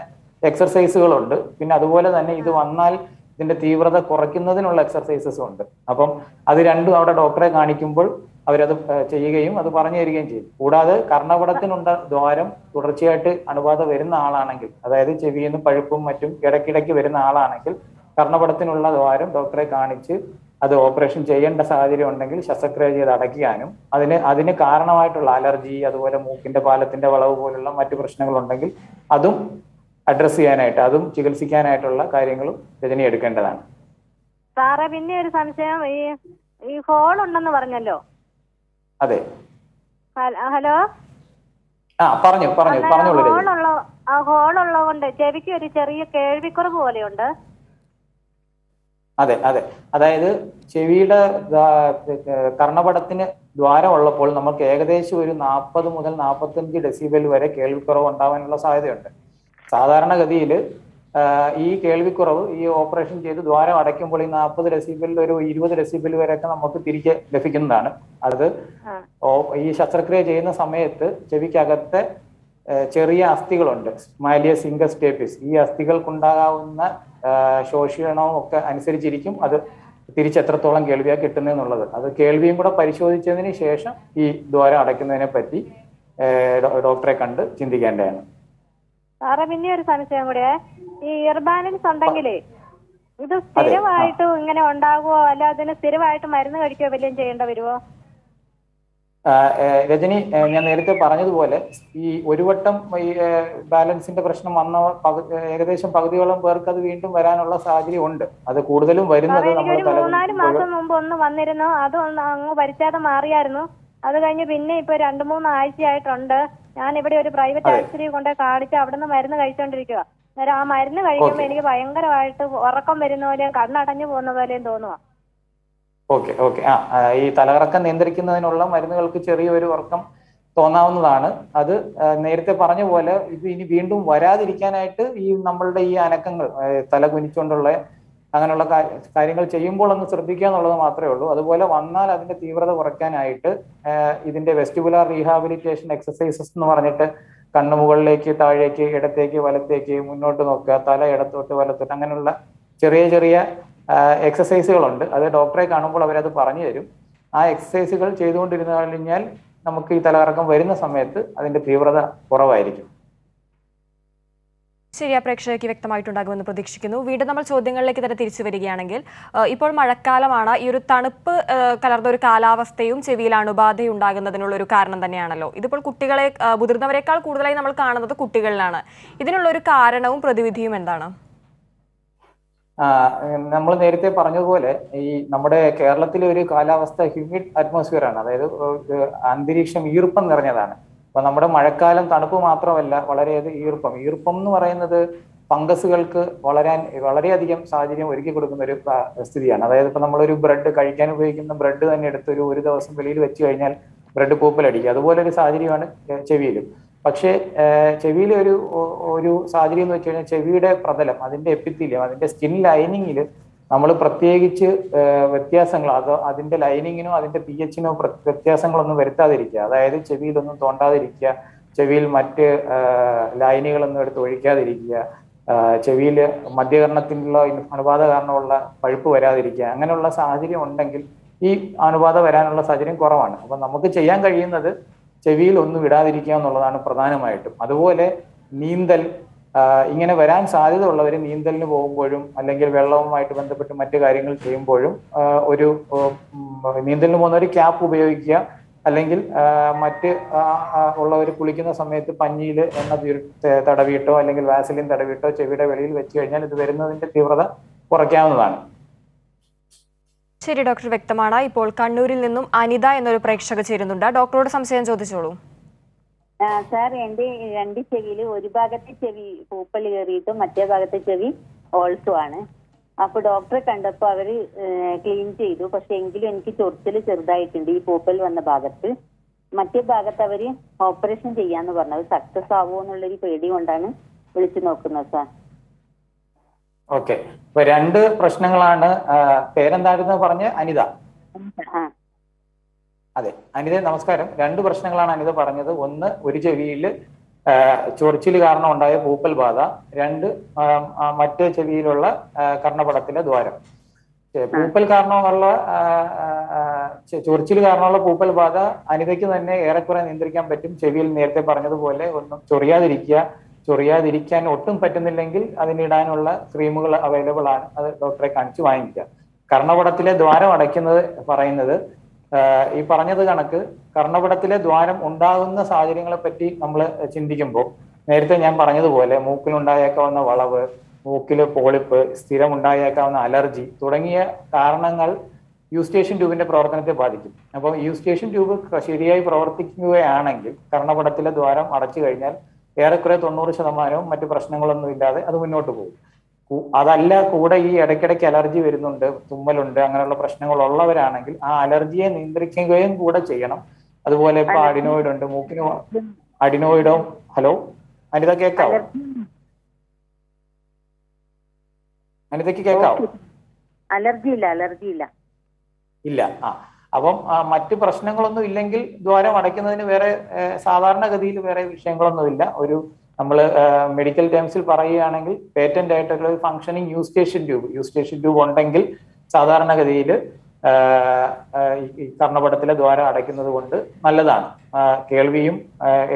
എക്സർസൈസുകളുണ്ട്. പിന്നെ അതുപോലെ തന്നെ ഇത് വന്നാൽ ഇതിന്റെ തീവ്രത കുറയ്ക്കുന്നതിനുള്ള എക്സർസൈസസും ഉണ്ട്. അപ്പം അത് രണ്ടും അവിടെ ഡോക്ടറെ കാണിക്കുമ്പോൾ അവരത് ചെയ്യുകയും അത് പറഞ്ഞു തരികയും ചെയ്യും. കൂടാതെ കർണപടത്തിനുണ്ട ദ്വാരം തുടർച്ചയായിട്ട് അണുബാധ വരുന്ന ആളാണെങ്കിൽ അതായത് ചെവിയിൽ നിന്ന് പഴുപ്പും മറ്റും ഇടയ്ക്കിടയ്ക്ക് വരുന്ന ആളാണെങ്കിൽ കർണപടത്തിനുള്ള ദ്വാരം ഡോക്ടറെ കാണിച്ച് അത് ഓപ്പറേഷൻ ചെയ്യേണ്ട സാഹചര്യം ഉണ്ടെങ്കിൽ ശസ്ത്രക്രിയ ചെയ്ത് അടയ്ക്കാനും അതിന് അതിന് കാരണമായിട്ടുള്ള അലർജി അതുപോലെ മൂക്കിന്റെ പാലത്തിന്റെ വളവ് പോലുള്ള മറ്റു പ്രശ്നങ്ങളുണ്ടെങ്കിൽ അതും അഡ്രസ് ചെയ്യാനായിട്ട് അതും ചികിത്സിക്കാനായിട്ടുള്ള കാര്യങ്ങളും രജനി എടുക്കേണ്ടതാണ്. സാറേ പിന്നെ ഒരു സംശയം. ഈ ഈ ഹോൾ ഉണ്ടെന്ന് പറഞ്ഞല്ലോ? അതെ. ഹലോ? ആ പറഞ്ഞു പറഞ്ഞു പറഞ്ഞോളൂ ഹോൾ ഹോളുള്ള ഹോളുള്ള കൊണ്ട് ചെവിക്ക് ഒരു ചെറിയ കേൾവിക്കുറവ് പോലെയുണ്ട്. അതെ അതെ. അതായത് ചെവിയുടെ കർണപടത്തിന് ദ്വാരം ഉള്ളപ്പോൾ നമുക്ക് ഏകദേശം ഒരു നാൽപ്പത് മുതൽ നാൽപ്പത്തഞ്ച് ഡെസിബൽ വരെ കേൾവിക്കുറവ് ഉണ്ടാവാനുള്ള സാധ്യതയുണ്ട്. സാധാരണഗതിയിൽ ഈ കേൾവിക്കുറവ് ഈ ഓപ്പറേഷൻ ചെയ്ത് ദ്വാരം അടയ്ക്കുമ്പോൾ ഈ നാൽപ്പത് ഡെസിബിളിൽ ഒരു ഇരുപത് രസീബിൽ വരെയൊക്കെ നമുക്ക് തിരികെ ലഭിക്കുന്നതാണ്. അത് ഈ ശസ്ത്രക്രിയ ചെയ്യുന്ന സമയത്ത് ചെവിക്കകത്തെ ചെറിയ അസ്ഥികളുണ്ട്. മാലിയ സിംഗസ് സ്റ്റേപ്പിസ് ഈ അസ്ഥികൾക്കുണ്ടാകാവുന്ന ശോഷണവും ഒക്കെ അനുസരിച്ചിരിക്കും അത് തിരിച്ചെത്രത്തോളം കേൾവിയാണ് കിട്ടുന്നതെന്നുള്ളത് അത് കേൾവിയും കൂടെ പരിശോധിച്ചതിന് ശേഷം ഈ ദ്വാരം അടയ്ക്കുന്നതിനെ പറ്റി ഡോക്ടറെ കണ്ട് ചിന്തിക്കേണ്ടതാണ്. സാറേ പിന്നെ ഒരു സംശയം കൂടെ. ഈ ഇയർ ബാലൻസ് ഉണ്ടെങ്കിലേ ഇത് സ്ഥിരമായിട്ട് ഇങ്ങനെ ഉണ്ടാകുമോ അല്ല അതിന് സ്ഥിരമായിട്ട് മരുന്ന് കഴിക്കുകയോ വല്ലതും ചെയ്യേണ്ട വരുമോ രജനി ഞാൻ നേരത്തെ പറഞ്ഞതുപോലെ ഈ ഒരു വട്ടം ഈ ബാലൻസിന്റെ പ്രശ്നം വന്ന ഏകദേശം പകുതിയോളം പേർക്ക് അത് വീണ്ടും വരാനുള്ള സാഹചര്യം ഉണ്ട്. അത് കൂടുതലും വരുന്നത് മൂന്നാൽ മാസം മുമ്പ് ഒന്ന് വന്നിരുന്നു. അത് ഒന്ന് അങ്ങ് പരിച്ചാതെ മാറിയായിരുന്നു. അത് കഴിഞ്ഞ് പിന്നെ ഇപ്പൊ രണ്ടു മൂന്ന് ആഴ്ചയായിട്ടുണ്ട്. ഞാൻ ഇവിടെ ഒരു പ്രൈവറ്റ്. ആശുപത്രി കൊണ്ട് കാണിച്ച് അവിടുന്ന് മരുന്ന് കഴിച്ചോണ്ടിരിക്കുക അന്നേരം ആ മരുന്ന് കഴിക്കുമ്പോൾ എനിക്ക് ഭയങ്കരമായിട്ട് ഉറക്കം വരുന്ന പോലെയും കണ്ണടഞ്ഞു പോകുന്ന പോലെയും തോന്നുക ഓക്കെ ഓക്കെ ആ ആ, ഈ തലകറക്കം നിയന്ത്രിക്കുന്നതിനുള്ള മരുന്നുകൾക്ക് ചെറിയൊരു ഉറക്കം തോന്നാവുന്നതാണ്. അത് നേരത്തെ പറഞ്ഞ പോലെ ഇത് ഇനി വീണ്ടും വരാതിരിക്കാനായിട്ട് ഈ നമ്മളുടെ ഈ അനക്കങ്ങൾ തല കുനിച്ചുകൊണ്ടുള്ള അങ്ങനെയുള്ള കാര്യങ്ങൾ ചെയ്യുമ്പോൾ ഒന്ന് ശ്രദ്ധിക്കുക എന്നുള്ളത് മാത്രമേ ഉള്ളൂ. അതുപോലെ വന്നാൽ അതിന്റെ തീവ്രത കുറയ്ക്കാനായിട്ട് ഇതിന്റെ വെസ്റ്റിബുലാർ റീഹാബിലിറ്റേഷൻ എക്സസൈസസ് എന്ന് പറഞ്ഞിട്ട് കണ്ണു മുകളിലേക്ക് താഴേക്ക് ഇടത്തേക്ക് വലത്തേക്ക് മുന്നോട്ട് നോക്കുക തല ഇടത്തോട്ട് വലത്തോട്ട് അങ്ങനെയുള്ള ചെറിയ ചെറിയ എക്സസൈസുകളുണ്ട്. അത് ഡോക്ടറെ കാണുമ്പോൾ അവരത് പറഞ്ഞു തരും. ആ എക്സസൈസുകൾ ചെയ്തുകൊണ്ടിരുന്നു കഴിഞ്ഞാൽ നമുക്ക് ഈ തലകറക്കം വരുന്ന സമയത്ത് അതിന്റെ തീവ്രത കുറവായിരിക്കും. ശരി ആ പ്രേക്ഷകർക്ക് വ്യക്തമായിട്ടുണ്ടാകുമെന്ന് പ്രതീക്ഷിക്കുന്നു. വീണ്ടും നമ്മൾ ചോദ്യങ്ങളിലേക്ക് തന്നെ തിരിച്ചു വരികയാണെങ്കിൽ ഇപ്പോൾ മഴക്കാലമാണ്. ഈ ഒരു തണുപ്പ് കലർന്ന ഒരു കാലാവസ്ഥയും ചെവിയിൽ അണുബാധ ഉണ്ടാകുന്നതിനുള്ള ഒരു കാരണം തന്നെയാണല്ലോ. ഇതിപ്പോൾ കുട്ടികളെ മുതിർന്നവരെക്കാൾ കൂടുതലായി നമ്മൾ കാണുന്നത് കുട്ടികളിലാണ്. ഇതിനുള്ള ഒരു കാരണവും പ്രതിവിധിയും എന്താണ്? നമ്മൾ നേരത്തെ പറഞ്ഞതുപോലെ ഈ നമ്മുടെ കേരളത്തിലെ ഒരു കാലാവസ്ഥ ഹ്യൂമിഡ് അറ്റ്മോസ്ഫിയർ ആണ്. അതായത് അന്തരീക്ഷം ഈർപ്പം നിറഞ്ഞതാണ്. അപ്പൊ നമ്മുടെ മഴക്കാലം തണുപ്പ് മാത്രമല്ല വളരെയധികം ഈർപ്പം. ഈർപ്പം എന്ന് പറയുന്നത് ഫംഗസുകൾക്ക് വളരാൻ വളരെയധികം സാഹചര്യം ഒരുക്കി കൊടുക്കുന്ന ഒരു സ്ഥിതിയാണ്. അതായത് ഇപ്പൊ നമ്മളൊരു ബ്രെഡ് കഴിക്കാൻ ഉപയോഗിക്കുന്ന ബ്രെഡ് തന്നെ എടുത്ത് ഒരു ഒരു ദിവസം വെളിയിൽ വെച്ച് കഴിഞ്ഞാൽ ബ്രെഡ് പൂപ്പലടിക്കുക അതുപോലെ ഒരു സാഹചര്യമാണ് ചെവിയിലും. പക്ഷേ ചെവിയിലെ ഒരു ഒരു സാഹചര്യം എന്ന് വെച്ച് കഴിഞ്ഞാൽ ചെവിയുടെ പ്രതലം അതിന്റെ എപ്പിത്തീലിയം അതിന്റെ സ്കിൻ ലൈനിങ്ങിൽ നമ്മൾ പ്രത്യേകിച്ച് വ്യത്യാസങ്ങൾ അത് അതിന്റെ ലൈനിങ്ങിനോ അതിന്റെ പി എച്ചിനോ വ്യത്യാസങ്ങളൊന്നും വരുത്താതിരിക്കുക. അതായത് ചെവിയിലൊന്നും തോണ്ടാതിരിക്കുക ചെവിയിൽ മറ്റ് ലൈനുകളൊന്നും എടുത്ത് ഒഴിക്കാതിരിക്കുക ചെവിയിൽ മദ്യകരണത്തിനുള്ള അണുബാധ കാരണമുള്ള പഴുപ്പ് വരാതിരിക്കുക അങ്ങനെയുള്ള സാഹചര്യം ഉണ്ടെങ്കിൽ ഈ അണുബാധ വരാനുള്ള സാഹചര്യം കുറവാണ്. അപ്പൊ നമുക്ക് ചെയ്യാൻ കഴിയുന്നത് ചെവിയിൽ ഒന്നും ഇടാതിരിക്കുക എന്നുള്ളതാണ് പ്രധാനമായിട്ടും. അതുപോലെ നീന്തൽ ഇങ്ങനെ വരാൻ സാധ്യത ഉള്ളവർ നീന്തലിന് പോകുമ്പോഴും അല്ലെങ്കിൽ വെള്ളവുമായിട്ട് ബന്ധപ്പെട്ട് മറ്റു കാര്യങ്ങൾ ചെയ്യുമ്പോഴും ഒരു നീന്തലിന് പോകുന്നവർ ക്യാപ്പ് ഉപയോഗിക്കുക. അല്ലെങ്കിൽ മറ്റ് ഉള്ളവർ കുളിക്കുന്ന സമയത്ത് പഞ്ഞിയിൽ എണ്ണ തടവിയിട്ടോ അല്ലെങ്കിൽ വാസലിൻ തടവിയിട്ടോ ചെവിയുടെ വെളിയിൽ വെച്ച് കഴിഞ്ഞാൽ ഇത് വരുന്നതിന്റെ തീവ്രത കുറയ്ക്കാവുന്നതാണ്. ശരി ഡോക്ടർ. വ്യക്തമാണ്. ഇപ്പോൾ കണ്ണൂരിൽ നിന്നും അനിത എന്നൊരു പ്രേക്ഷക ചേരുന്നുണ്ട്. ഡോക്ടറോട് സംശയം ചോദിച്ചോളൂ. സാർ എന്റെ രണ്ട് ചെവിയിൽ ഒരു ഭാഗത്തെ ചെവി പൂപ്പൽ കയറിയിട്ടും മറ്റേ ഭാഗത്തെ ചെവി ഓൾസോ ആണ്. അപ്പൊ ഡോക്ടറെ കണ്ടപ്പോ അവർ ക്ലീൻ ചെയ്തു. പക്ഷെ എങ്കിലും എനിക്ക് ചൊറിച്ചിൽ ചെറുതായിട്ടുണ്ട് ഈ പൂപ്പൽ വന്ന ഭാഗത്ത്. മറ്റേ ഭാഗത്ത് അവർ ഓപ്പറേഷൻ ചെയ്യാന്ന് പറഞ്ഞത് സക്സസ് ആവുമോ എന്നുള്ളൊരു പേടി കൊണ്ടാണ് വിളിച്ചു നോക്കുന്നത് സാർ. ഓക്കെ. രണ്ട് പ്രശ്നങ്ങളാണ് പേരെന്താ പേരെന്തായിരുന്നു പറഞ്ഞ? അനിത. ആ അതെ അനിത നമസ്കാരം. രണ്ട് പ്രശ്നങ്ങളാണ് അനിത പറഞ്ഞത്. ഒന്ന് ഒരു ചെവിയിൽ ചൊറിച്ചിൽ കാരണം ഉണ്ടായ പൂപ്പൽ ബാധ. രണ്ട് ആ, ചെവിയിലുള്ള കർണപടത്തിലെ ദ്വാരം. പൂപ്പൽ കാരണമുള്ള ചൊറിച്ചിൽ കാരണമുള്ള പൂപ്പൽ ബാധ അനിതയ്ക്ക് തന്നെ ഏറെക്കുറെ നിയന്ത്രിക്കാൻ പറ്റും. ചെവിയിൽ നേരത്തെ പറഞ്ഞതുപോലെ ഒന്നും ചൊറിയാതിരിക്കുക. ചൊറിയാതിരിക്കാൻ ഒട്ടും പറ്റുന്നില്ലെങ്കിൽ അതിനിടാനുള്ള ക്രീമുകൾ അവൈലബിൾ ആണ്. അത് ഡോക്ടറെ കാണിച്ച് വാങ്ങിക്കുക. കർണപടത്തിലെ ദ്വാരം അടയ്ക്കുന്നത് പറയുന്നത് ഈ പറഞ്ഞത് കണക്ക് കർണപടത്തിലെ ദ്വാരം ഉണ്ടാകുന്ന സാഹചര്യങ്ങളെ പറ്റി നമ്മൾ ചിന്തിക്കുമ്പോൾ നേരത്തെ ഞാൻ പറഞ്ഞതുപോലെ മൂക്കിലുണ്ടായേക്കാവുന്ന വളവ് മൂക്കിലെ പോളിപ്പ് സ്ഥിരം ഉണ്ടായേക്കാവുന്ന അലർജി തുടങ്ങിയ കാരണങ്ങൾ യൂസ്റ്റേഷ്യൻ ട്യൂബിന്റെ പ്രവർത്തനത്തെ ബാധിക്കും. അപ്പോൾ യൂസ്റ്റേഷ്യൻ ട്യൂബ് ശരിയായി പ്രവർത്തിക്കുകയാണെങ്കിൽ കർണപടത്തിലെ ദ്വാരം അടച്ചു കഴിഞ്ഞാൽ ഏറെക്കുറെ തൊണ്ണൂറ് ശതമാനവും മറ്റു പ്രശ്നങ്ങളൊന്നും ഇല്ലാതെ അത് മുന്നോട്ട് പോകും. അതല്ല കൂടെ ഈ ഇടയ്ക്കിടയ്ക്ക് അലർജി വരുന്നുണ്ട് തുമ്മലുണ്ട് അങ്ങനെയുള്ള പ്രശ്നങ്ങൾ ഉള്ളവരാണെങ്കിൽ ആ അലർജിയെ നിയന്ത്രിക്കുകയും കൂടെ ചെയ്യണം. അതുപോലെ ഇപ്പൊ അഡിനോയിഡ് ഉണ്ട് മൂക്കിന് അഡിനോയിഡോ ഹലോ? അനിത കേക്കാവോ? അനിതയ്ക്ക് കേക്കാവോ? അലർജി ഇല്ല അലർജി ഇല്ല ഇല്ല ആ. അപ്പം മറ്റ് പ്രശ്നങ്ങളൊന്നും ഇല്ലെങ്കിൽ ദ്വാരം അടയ്ക്കുന്നതിന് വേറെ സാധാരണഗതിയിൽ വേറെ വിഷയങ്ങളൊന്നുമില്ല. ഒരു നമ്മൾ മെഡിക്കൽ ടേംസിൽ പറയുകയാണെങ്കിൽ പേറ്റന്റ് ആയിട്ടുള്ള ഒരു functioning station tube Eustachian tube ഉണ്ടെങ്കിൽ സാധാരണഗതിയിൽ ഈ കർണപടത്തിലെ ദ്വാരം അടയ്ക്കുന്നത് കൊണ്ട് നല്ലതാണ്. കേൾവിയും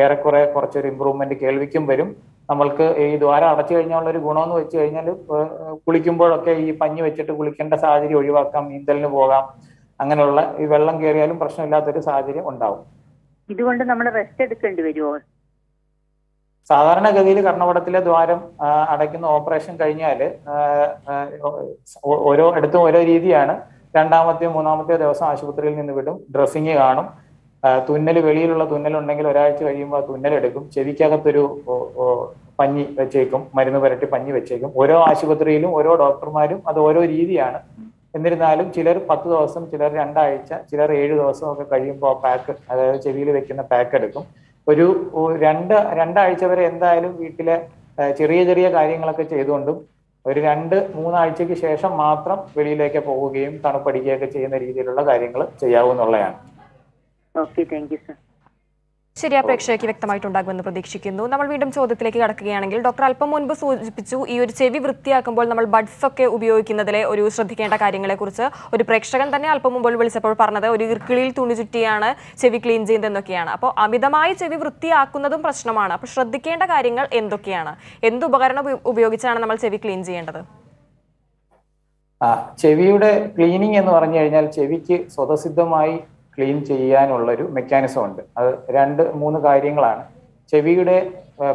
ഏറെക്കുറെ കുറച്ചൊരു ഇമ്പ്രൂവ്മെന്റ് കേൾവിക്കും വരും. നമ്മൾക്ക് ഈ ദ്വാരം അടച്ചു കഴിഞ്ഞുള്ള ഒരു ഗുണമെന്ന് വെച്ച് കഴിഞ്ഞാൽ കുളിക്കുമ്പോഴൊക്കെ ഈ പഞ്ഞി വെച്ചിട്ട് കുളിക്കേണ്ട സാഹചര്യം ഒഴിവാക്കാം നീന്തലിന് പോകാം അങ്ങനെയുള്ള ഈ വെള്ളം കയറിയാലും പ്രശ്നമില്ലാത്തൊരു സാഹചര്യം ഉണ്ടാവും. ഇതുകൊണ്ട് നമ്മൾ റെസ്റ്റ് എടുക്കേണ്ടി വരുമോ? സാധാരണഗതിയിൽ കർണപടത്തിലെ ദ്വാരം അടയ്ക്കുന്ന ഓപ്പറേഷൻ കഴിഞ്ഞാൽ ഓരോ ഇടത്തും ഓരോ രീതിയാണ് രണ്ടാമത്തെ മൂന്നാമത്തെ ദിവസം ആശുപത്രിയിൽ നിന്ന് വിടും. ഡ്രസ്സിങ് കാണും. തുന്നൽ വെളിയിലുള്ള തുന്നൽ ഉണ്ടെങ്കിൽ ഒരാഴ്ച കഴിയുമ്പോൾ ആ തുന്നൽ എടുക്കും. ചെവിക്കകത്തൊരു പഞ്ഞി വെച്ചേക്കും. മരുന്ന് പുരട്ടി പഞ്ഞി വെച്ചേക്കും. ഓരോ ആശുപത്രിയിലും ഓരോ ഡോക്ടർമാരും അത് ഓരോ രീതിയാണ്. എന്നിരുന്നാലും ചിലർ പത്ത് ദിവസം ചിലർ രണ്ടാഴ്ച ചിലർ ഏഴ് ദിവസം ഒക്കെ കഴിയുമ്പോൾ പാക്ക് അതായത് ചെവിയിൽ വെക്കുന്ന പാക്ക് എടുക്കും. ഒരു രണ്ട് രണ്ടാഴ്ച വരെ എന്തായാലും വീട്ടിലെ ചെറിയ ചെറിയ കാര്യങ്ങളൊക്കെ ചെയ്തുകൊണ്ടും ഒരു രണ്ട് മൂന്നാഴ്ചയ്ക്ക് ശേഷം മാത്രം വെളിയിലേക്ക് പോവുകയും തണുപ്പടിക്കുകയൊക്കെ ചെയ്യുന്ന രീതിയിലുള്ള കാര്യങ്ങൾ ചെയ്യാവുന്നുള്ളതാണ് ഓക്കെ താങ്ക് യു സർ. ശരി ആ പ്രേക്ഷകർക്ക് വ്യക്തമായിട്ടുണ്ടാകുമെന്ന് പ്രതീക്ഷിക്കുന്നു. നമ്മൾ വീണ്ടും ചോദ്യത്തിലേക്ക് കടക്കുകയാണെങ്കിൽ ഡോക്ടർ അല്പം മുൻപ് സൂചിപ്പിച്ചു ഈ ഒരു ചെവി വൃത്തിയാക്കുമ്പോൾ നമ്മൾ ബഡ്സ് ഒക്കെ ഉപയോഗിക്കുന്നതിലെ ഒരു ശ്രദ്ധിക്കേണ്ട കാര്യങ്ങളെ കുറിച്ച് ഒരു പ്രേക്ഷകൻ തന്നെ അല്പം മുമ്പ് വിളിച്ചപ്പോൾ പറഞ്ഞത് ഒരു ഇർക്കിളിയിൽ തുണി ചുറ്റിയാണ് ചെവി ക്ലീൻ ചെയ്യുന്നത് എന്നൊക്കെയാണ് അപ്പോൾ അമിതമായി ചെവി വൃത്തിയാക്കുന്നതും പ്രശ്നമാണ്. അപ്പോൾ ശ്രദ്ധിക്കേണ്ട കാര്യങ്ങൾ എന്തൊക്കെയാണ്? എന്ത് ഉപകരണം ഉപയോഗിച്ചാണ് നമ്മൾ ചെവി ക്ലീൻ ചെയ്യേണ്ടത്? ആ ചെവിയുടെ ക്ലീനിങ് എന്ന് പറഞ്ഞു കഴിഞ്ഞാൽ ചെവിക്ക് സ്വതസിദ്ധമായി ക്ലീൻ ചെയ്യാനുള്ള ഒരു മെക്കാനിസം ഉണ്ട്. അത് രണ്ട് മൂന്ന് കാര്യങ്ങളാണ്. ചെവിയുടെ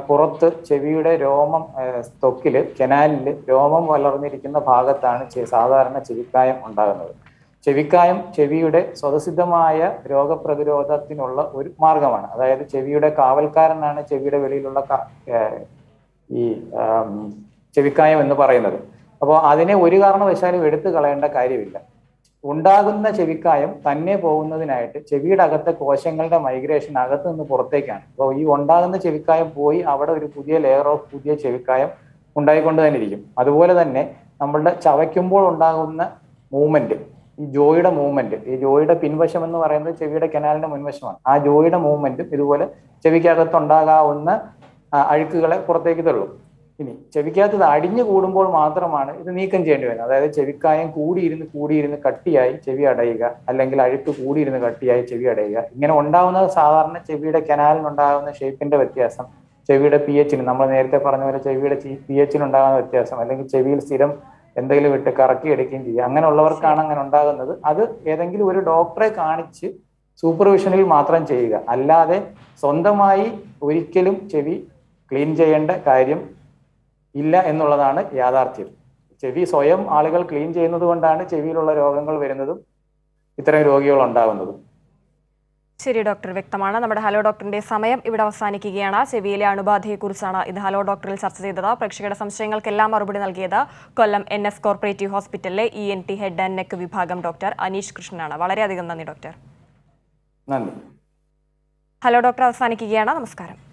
പുറത്ത് ചെവിയുടെ രോമം തൊക്കിൽ കെനാലിൽ രോമം വളർന്നിരിക്കുന്ന ഭാഗത്താണ് സാധാരണ ചെവിക്കായം ഉണ്ടാകുന്നത്. ചെവിക്കായം ചെവിയുടെ സ്വതസിദ്ധമായ രോഗപ്രതിരോധത്തിനുള്ള ഒരു മാർഗമാണ്. അതായത് ചെവിയുടെ കാവൽക്കാരനാണ് ചെവിയുടെ വെളിയിലുള്ള ഈ ചെവിക്കായം എന്ന് പറയുന്നത്. അപ്പോൾ അതിനെ ഒരു കാരണവശാലും എടുത്തു കളയേണ്ട കാര്യമില്ല. ഉണ്ടാകുന്ന ചെവിക്കായം തന്നെ പോകുന്നതിനായിട്ട് ചെവിയുടെ അകത്തെ കോശങ്ങളുടെ മൈഗ്രേഷൻ അകത്ത് നിന്ന് പുറത്തേക്കാണ്. അപ്പോൾ ഈ ഉണ്ടാകുന്ന ചെവിക്കായം പോയി അവിടെ ഒരു പുതിയ ലെയർ ഓഫ് പുതിയ ചെവിക്കായം ഉണ്ടായിക്കൊണ്ട് തന്നെ ഇരിക്കും. അതുപോലെ തന്നെ നമ്മളുടെ ചവയ്ക്കുമ്പോൾ ഉണ്ടാകുന്ന മൂവ്മെന്റ് ഈ ജോയുടെ മൂവ്മെന്റ് ഈ ജോയുടെ പിൻവശം എന്ന് പറയുന്നത് ചെവിയുടെ കനാലിന്റെ മുൻവശമാണ്. ആ ജോയുടെ മൂവ്മെന്റും ഇതുപോലെ ചെവിക്കകത്ത് ഉണ്ടാകാവുന്ന അഴുക്കുകളെ പുറത്തേക്ക് തള്ളും. ഇനി ചെവിക്കകത്ത് അടിഞ്ഞു കൂടുമ്പോൾ മാത്രമാണ് ഇത് നീക്കം ചെയ്യേണ്ടി വരുന്നത്. അതായത് ചെവിക്കായം കൂടിയിരുന്ന് കൂടിയിരുന്ന് കട്ടിയായി ചെവി അടയുക അല്ലെങ്കിൽ അഴുക്ക് കൂടിയിരുന്ന് കട്ടിയായി ചെവി അടയുക. ഇങ്ങനെ ഉണ്ടാവുന്ന സാധാരണ ചെവിയുടെ കനാലിനുണ്ടാകുന്ന ഷേപ്പിന്റെ വ്യത്യാസം ചെവിയുടെ പി എച്ചിന്. നമ്മൾ നേരത്തെ പറഞ്ഞ പോലെ ചെവിയുടെ പി എച്ചിന് ഉണ്ടാകുന്ന വ്യത്യാസം അല്ലെങ്കിൽ ചെവിയിൽ സ്ഥിരം എന്തെങ്കിലും വിട്ട് കറക്കി എടുക്കുകയും ചെയ്യുക. അങ്ങനെയുള്ളവർക്കാണ് അങ്ങനെ ഉണ്ടാകുന്നത്. അത് ഏതെങ്കിലും ഒരു ഡോക്ടറെ കാണിച്ച് സൂപ്പർവിഷനിൽ മാത്രം ചെയ്യുക. അല്ലാതെ സ്വന്തമായി ഒരിക്കലും ചെവി ക്ലീൻ ചെയ്യേണ്ട കാര്യം ഇല്ല എന്നുള്ളതാണ് യാഥാർത്ഥ്യം. ചെവി സ്വയം ആളുകൾ ക്ലീൻ ചെയ്യുന്നത് കൊണ്ടാണ് ചെവിയിലുള്ള രോഗങ്ങൾ വരുന്നതും ഇത്തരം രോഗികൾ ഉണ്ടാകുന്നതും ശരി ഡോക്ടർ. വ്യക്തമാണ്. നമ്മുടെ ഹലോ ഡോക്ടറിന്റെ സമയം ഇവിടെ അവസാനിക്കുകയാണ്. ചെവിയിലെ അണുബാധയെക്കുറിച്ചാണ് ഇത് ഹലോ ഡോക്ടറിൽ ചർച്ച ചെയ്തത്. പ്രേക്ഷകരുടെ സംശയങ്ങൾക്കെല്ലാം മറുപടി നൽകിയത് കൊല്ലം എൻ എസ് കോർപ്പറേറ്റീവ് ഹോസ്പിറ്റലിലെ E N T head and neck വിഭാഗം ഡോക്ടർ അനീഷ് കൃഷ്ണനാണ്. വളരെയധികം നന്ദി ഡോക്ടർ. ഹലോ ഡോക്ടർ അവസാനിക്കുകയാണ്. നമസ്കാരം.